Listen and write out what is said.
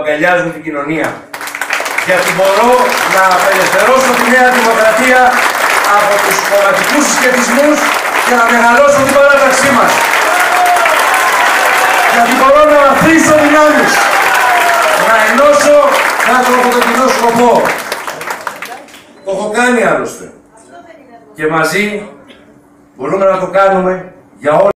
αγκαλιάζουν την κοινωνία. Γιατί μπορώ να απελευθερώσω τη Νέα Δημοκρατία από τους κομματικούς συσχετισμούς και να μεγαλώσω την παράταξή μας. Γιατί μπορώ να αφήσω δυνάμεις, να ενώσω κάτω από τον κοινό σκοπό. Το έχω κάνει άλλωστε. Και μαζί μπορούμε να το κάνουμε για όλα.